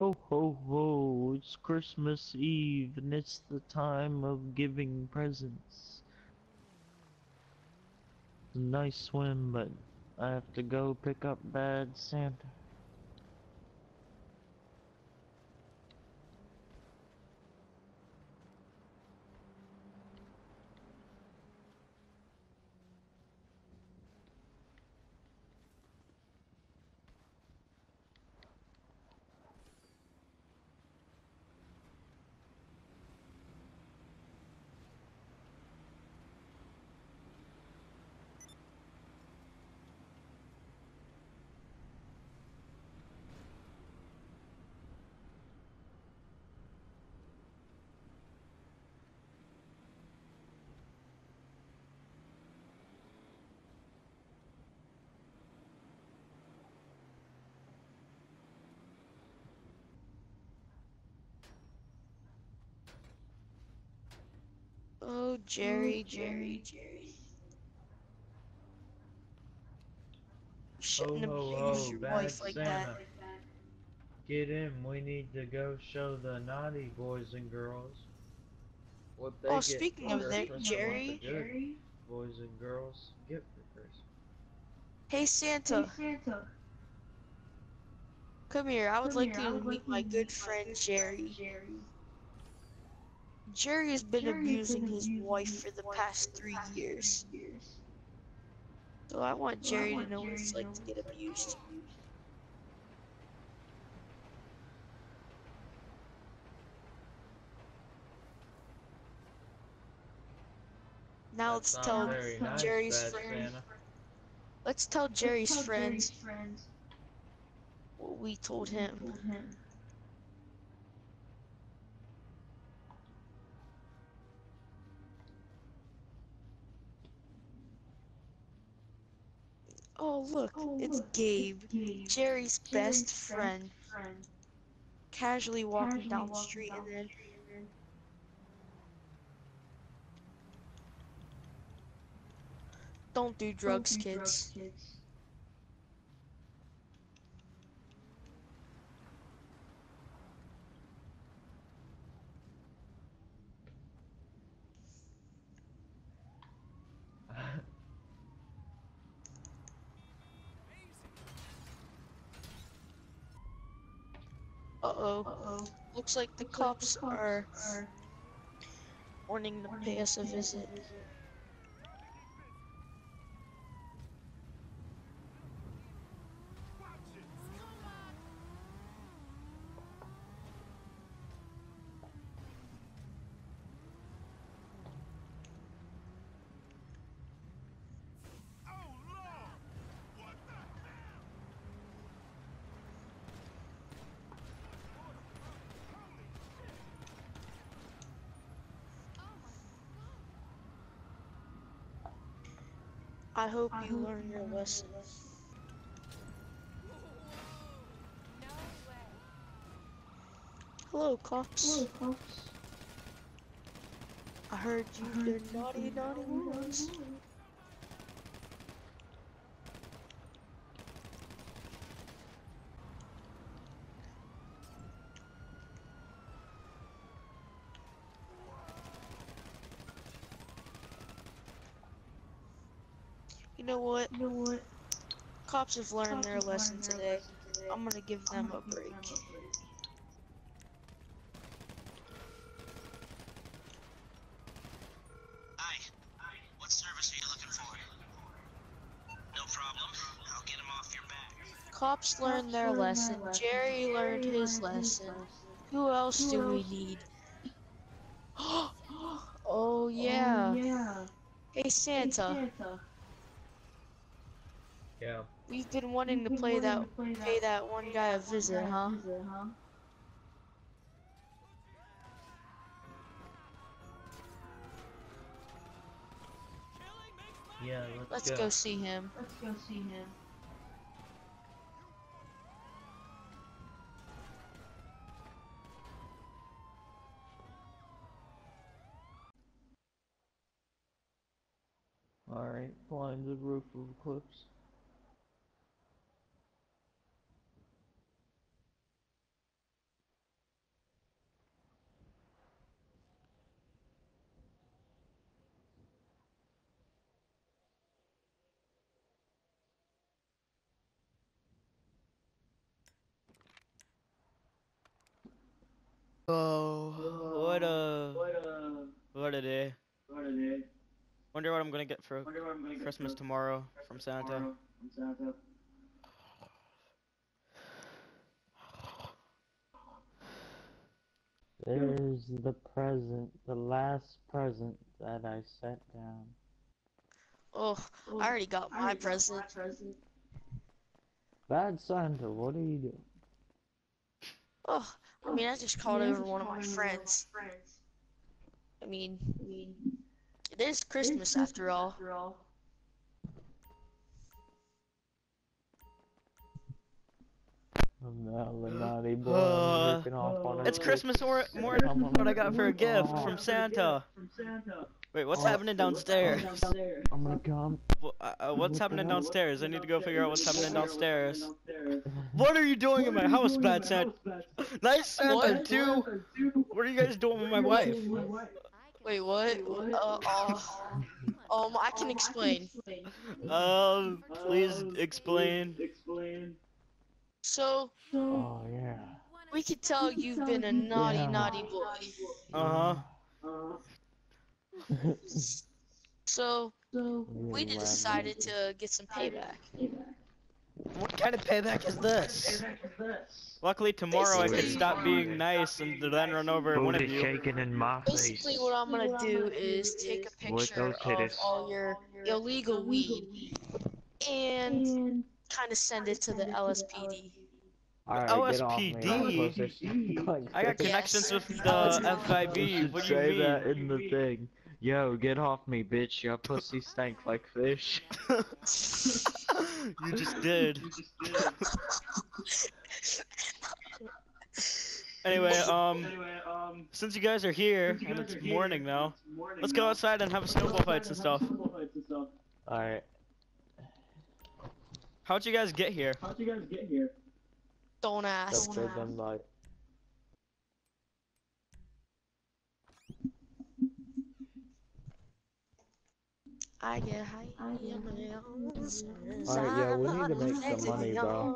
Ho ho ho, it's Christmas Eve and it's the time of giving presents. Nice swim, but I have to go pick up Bad Santa. Oh, Jerry, Jerry, Jerry. Shouldn't Ho, oh, ho, abuse ho, oh, your bad wife like that. Get in, we need to go show the naughty boys and girls what they Oh, get speaking of that, Christmas and what Jerry. boys and girls get for Christmas. Hey, Santa, Santa, come here. I would come like here, you to meet like my good meet friend, Jerry. Jerry. Jerry has been Jerry abusing been his abusing wife for the past three past years. years. So I want So I Jerry to know what Jerry it's like to what get it's like to get abused. Now let's tell nice, Jerry's Bad friend. Santa. Let's tell Let's Jerry's tell friends Jerry's friends what we told what we him. Oh look, Oh, it's look, Gabe, it's Gabe, Jerry's Jerry's best friend, friend, casually walking casually down the street down and then and then don't do drugs, don't do kids. drugs, kids. Uh-oh. Uh-oh. Looks like the cops are are wanting to pay us a visit. I hope you learn your lesson. Hello, cops. Hello, cops. I heard you did naughty, naughty naughty, You know what? You know what? Cops have learned Cops their have lesson learned their today. lesson today. I'm gonna give them gonna a give break. them a break. Hi. What service are you looking for? No problem. I'll get him off your back. Cops learned their lesson. lesson. Jerry learned his lesson. lesson. Who else do we need? oh Oh, yeah. Oh, yeah. Hey Hey, Santa, Santa. Yeah. we've been wanting to You've been play wanting that, to play pay that one pay guy a that one visit, guy huh? visit, huh? Yeah, let's, Let's go. go see him. Let's go see him. Alright, climb the roof of Eclipse. Oh, what a what a what a day. What a day. Wonder what I'm gonna get for Christmas tomorrow from Santa. There's the present, the last present that I set down. Oh, I already got my present. Bad Santa, what are you doing? Oh, I mean, I just called over one of my friends. I mean, it is Christmas after all. I'm now the naughty boy. Uh, ripping off on It's Christmas or more than what I got for a gift from Santa. from Santa. Wait, what's happening downstairs? I'm gonna come. Wh- uh, uh, what's happening downstairs? I need to go figure out what's happening downstairs. What are you doing in my house, Bad Santa? Nice Santa What? too. What are you guys doing with my wife? Wait, what? Uh, uh, um, I can explain. Um, please explain. So, Oh yeah. we could tell you've been a naughty, Yeah. naughty boy. Uh huh. So, You we laugh. decided to get some payback. What kind of payback is this? Luckily, tomorrow I could stop being nice and then run over one of Booty you. shaking in my face. Basically, what I'm gonna do is take a picture of titties. all your illegal weed and kind of send it to the LSPD. Alright, get off me, LSPD? I got Yes. connections with the Yes. FIB. What do you say mean? that in the thing. Yo, get off me, bitch. Your pussy stank like fish. you just did. Anyway, um, since you guys are here and it's morning now, let's go outside and have a snowball fights and stuff. Alright. How'd you guys get here? How'd you guys get here? Don't ask. That's them I get high. Alright, yeah, we need to make some money, bro.